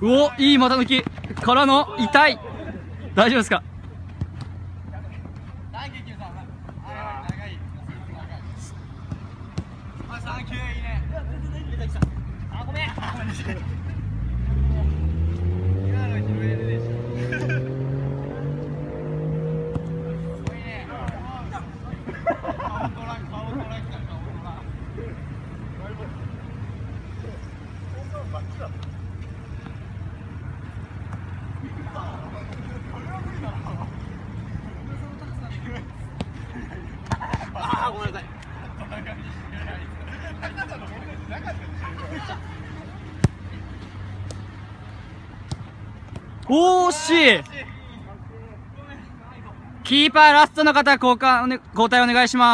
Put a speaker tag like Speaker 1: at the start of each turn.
Speaker 1: うおいい股抜き。からの痛い。大丈夫ですか？惜しい。キーパーラストの方交換交代お願いします。